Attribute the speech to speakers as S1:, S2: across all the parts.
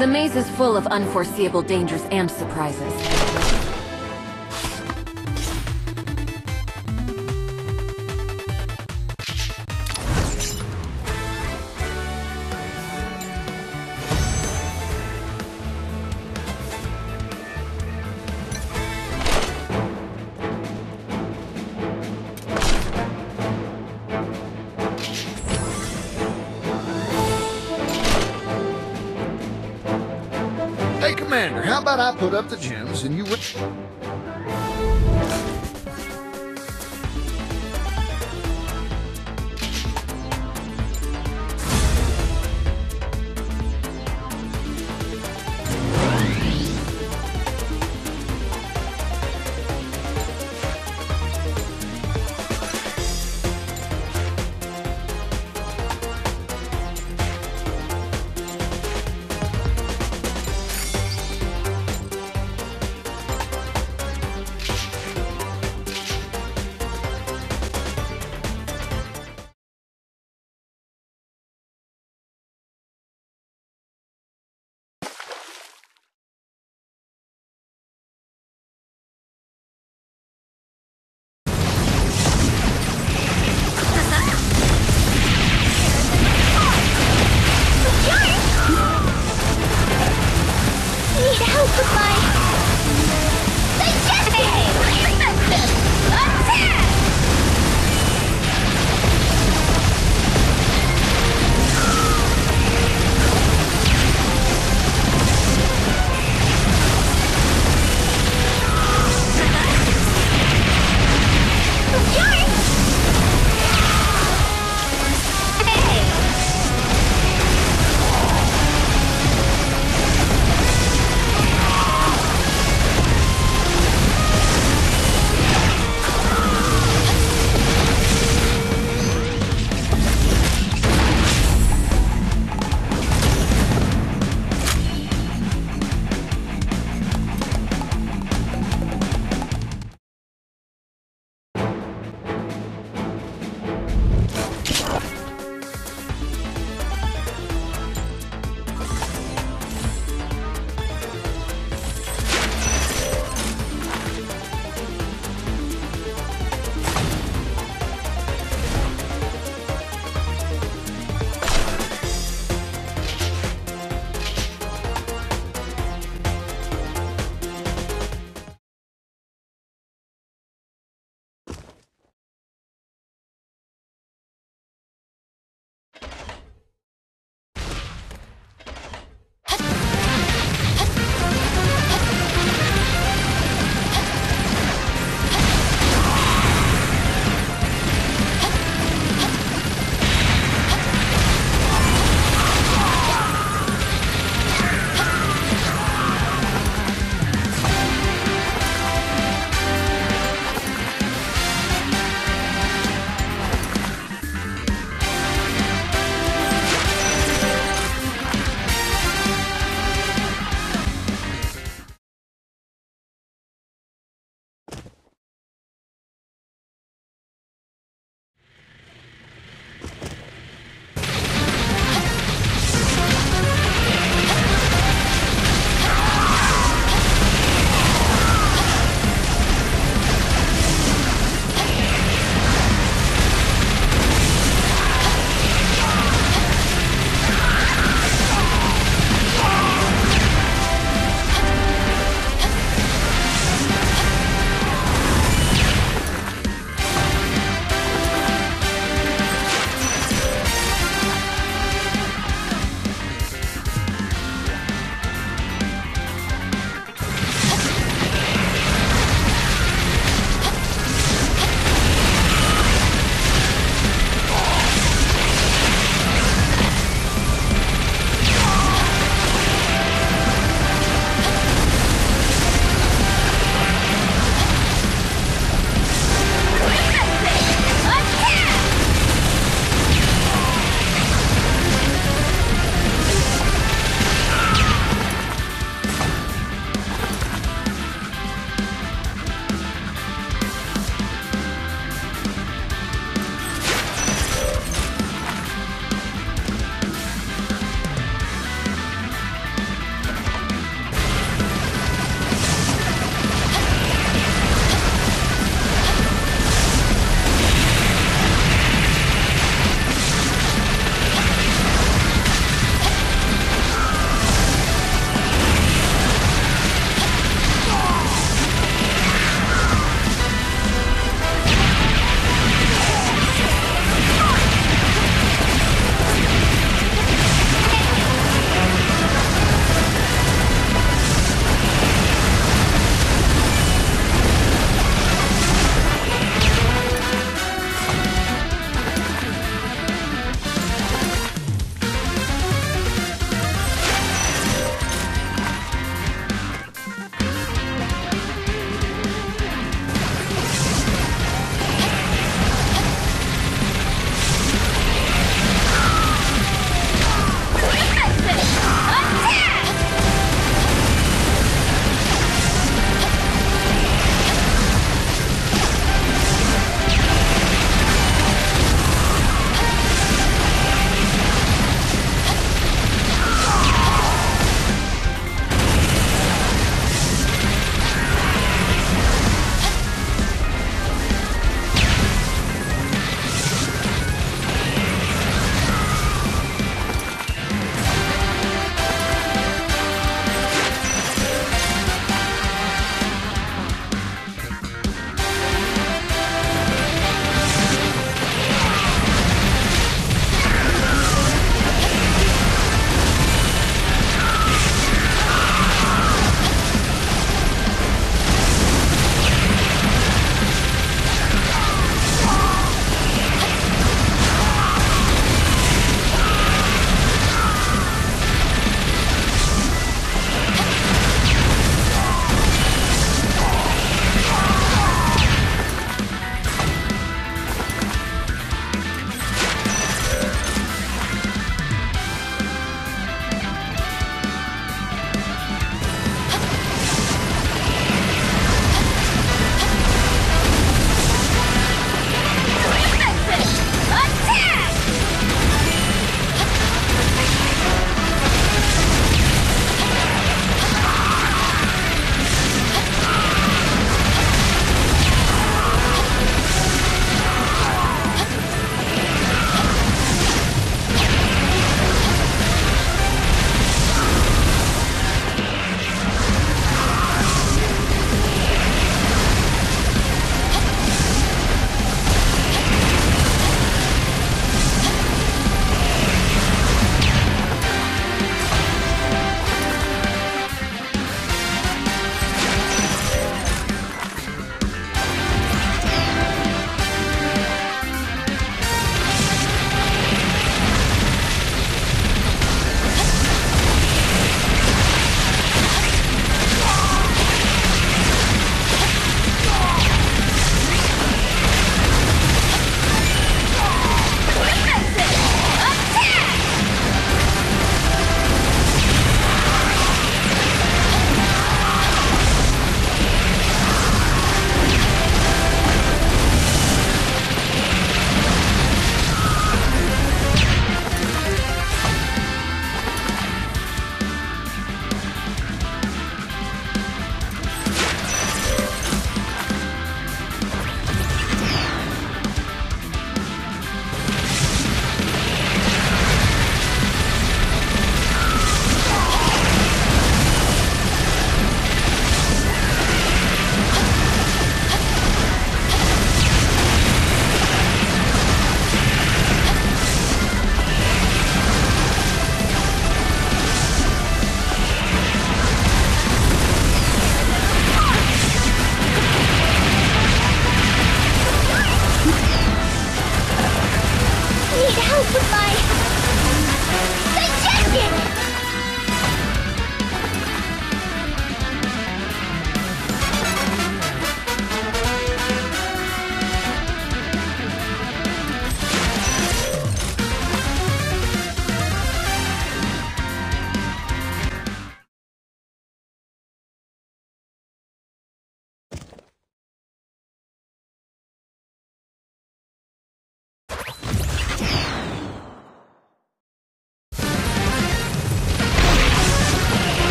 S1: The maze is full of unforeseeable dangers and surprises.
S2: Put up the gems and you...
S3: Welcome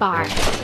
S1: warriors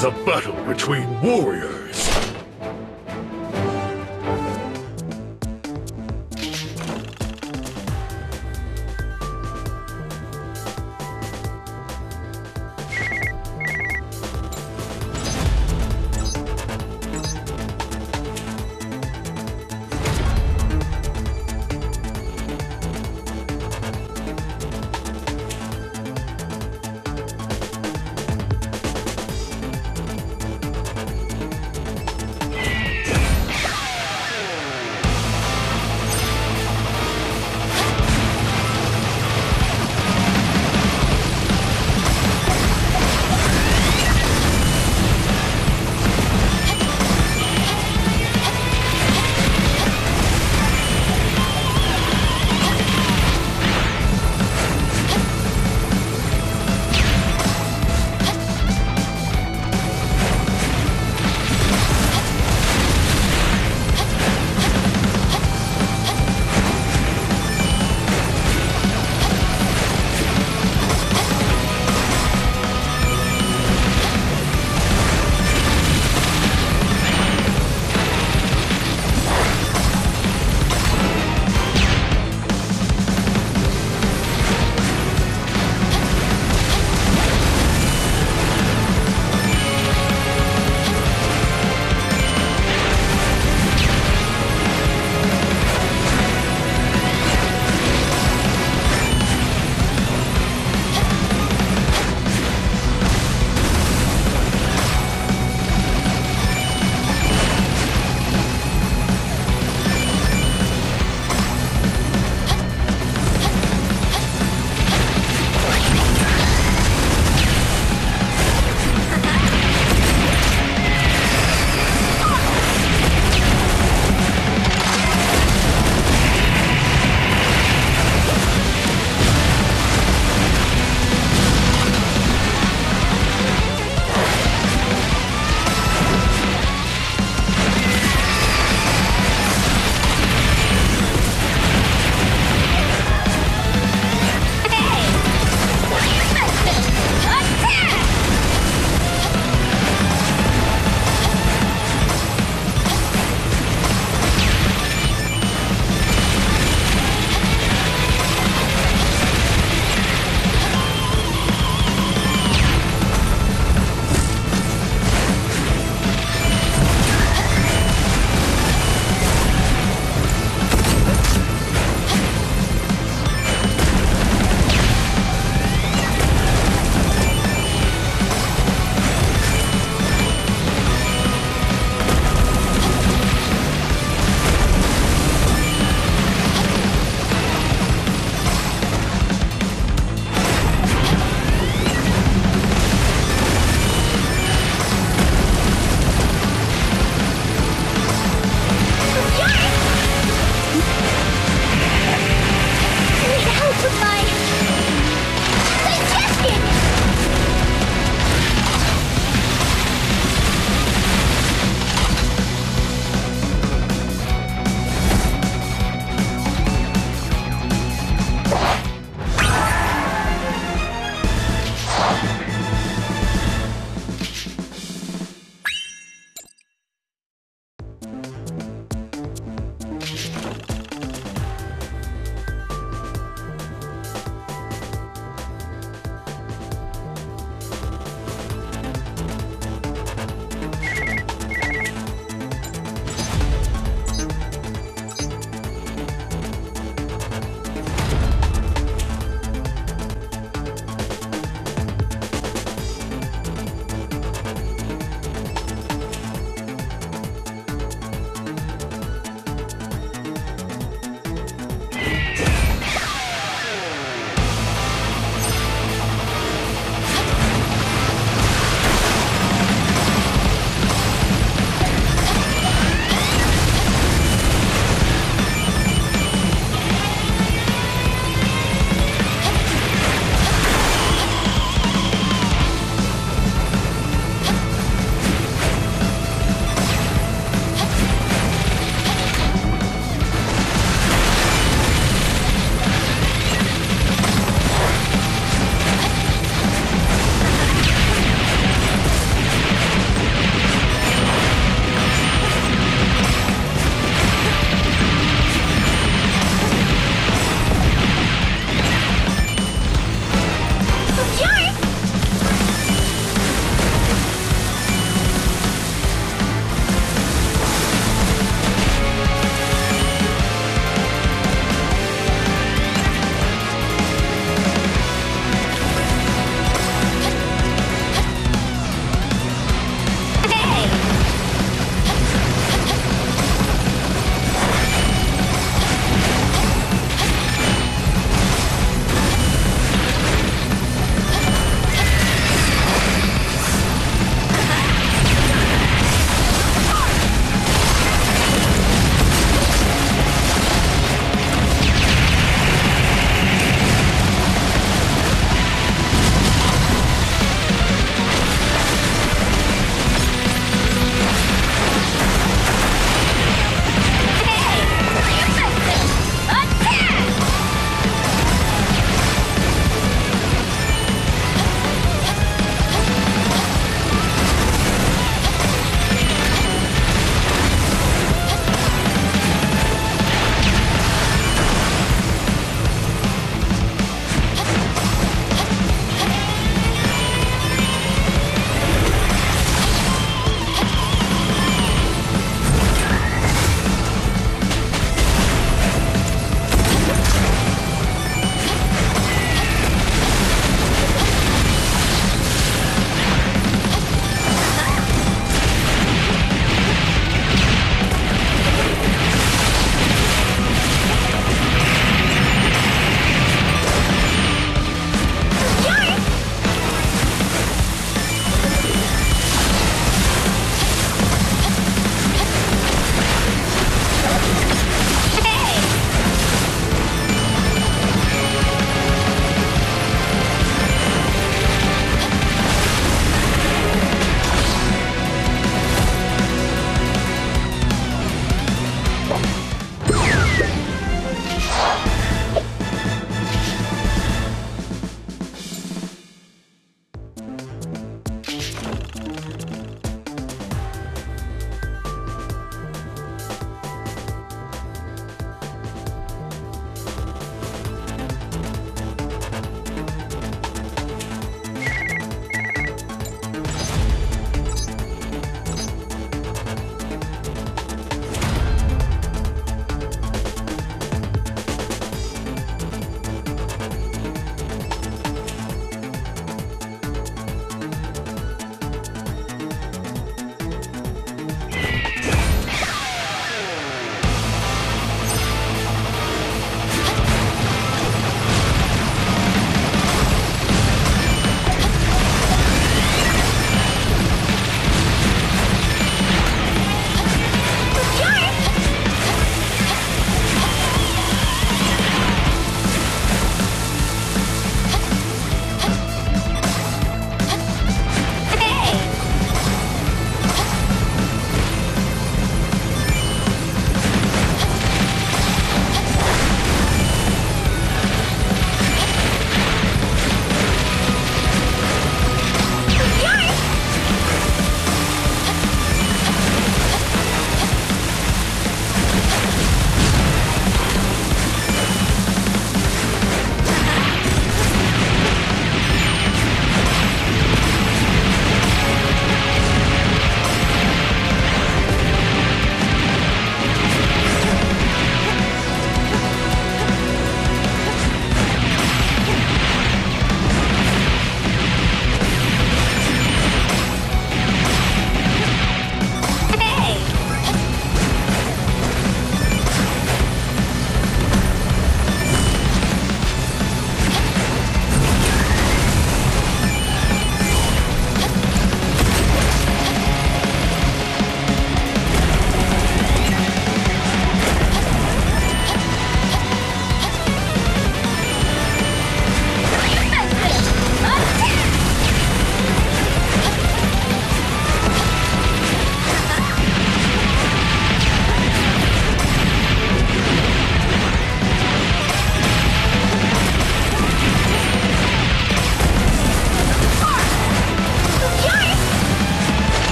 S4: is a battle between warriors.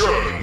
S4: Mission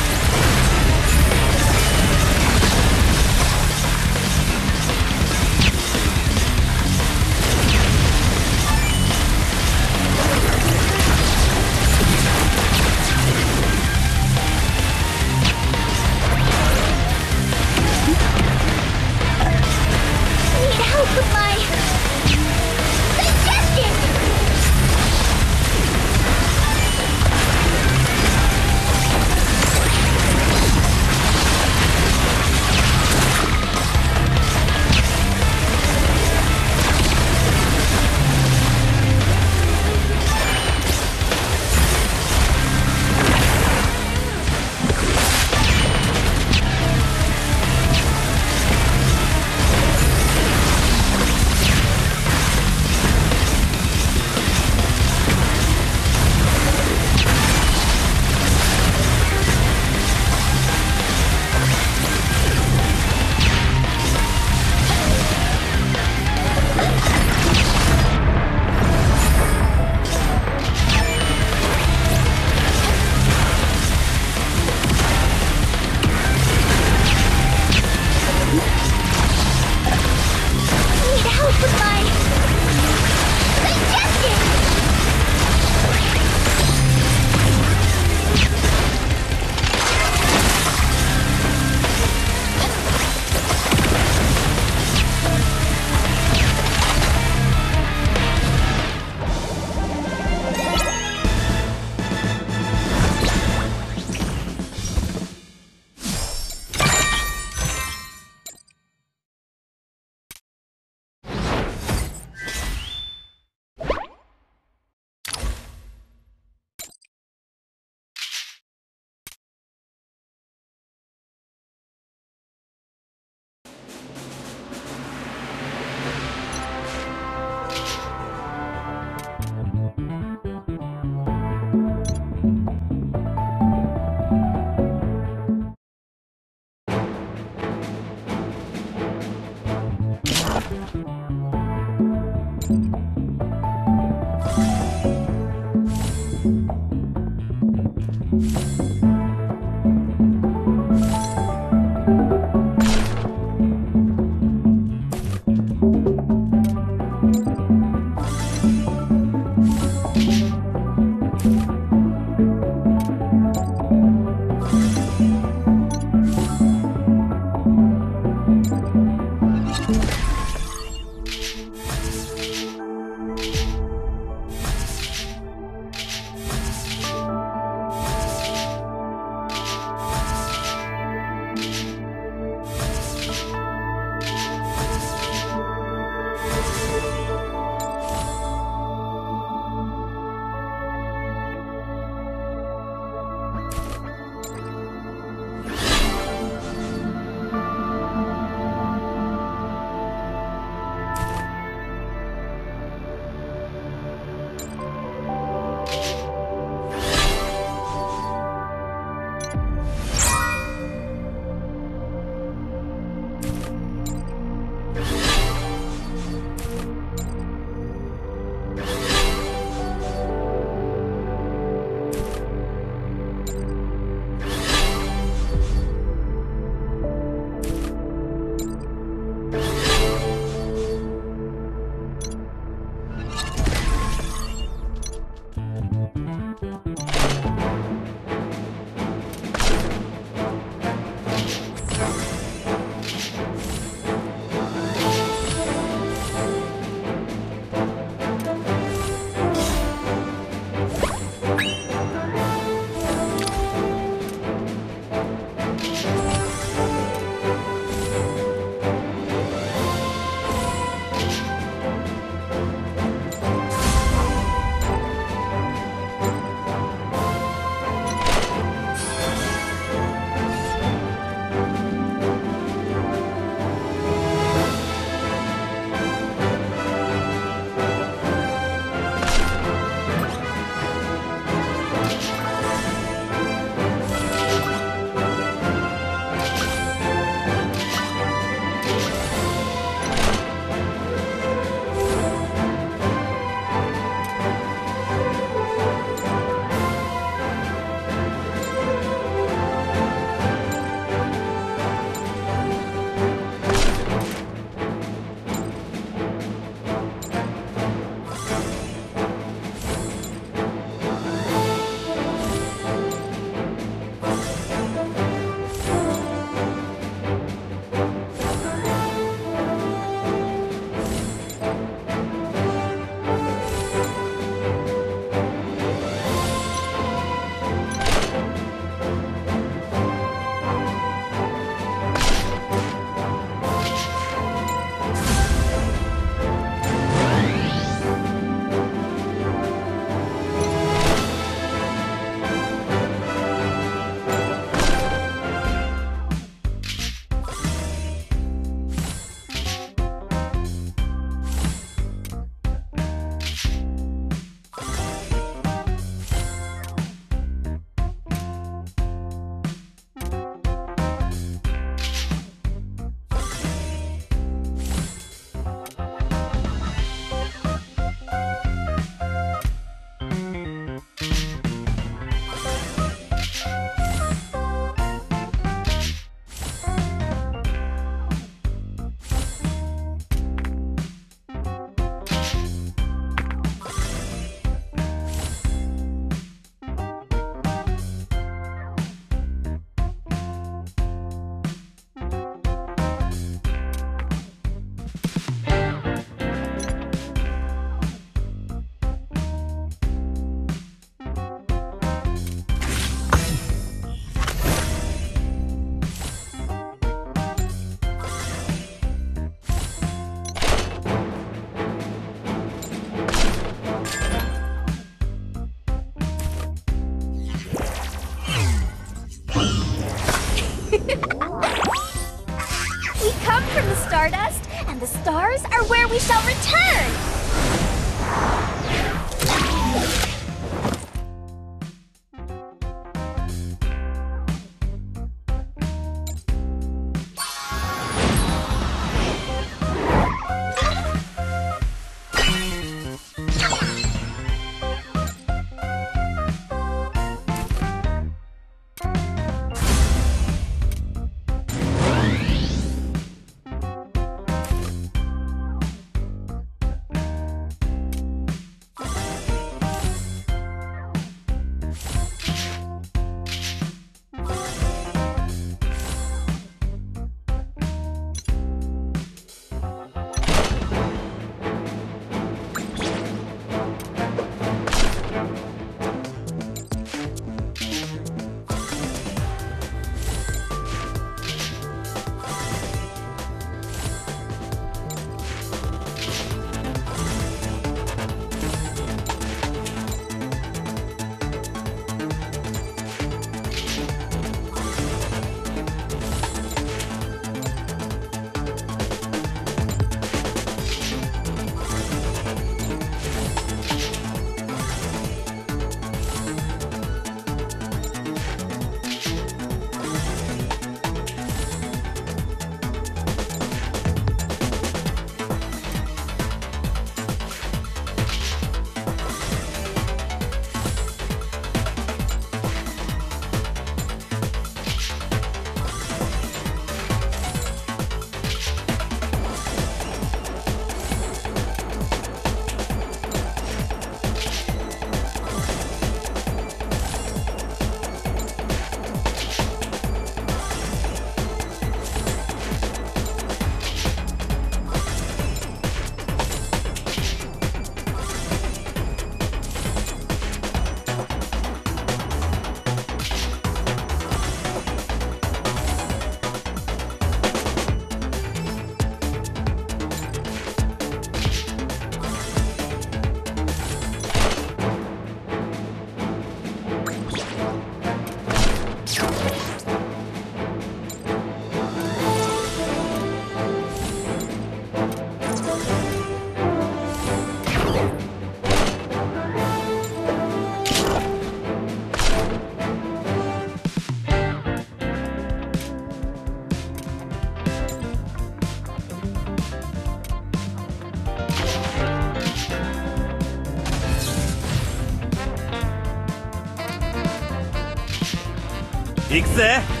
S5: 行くぜ。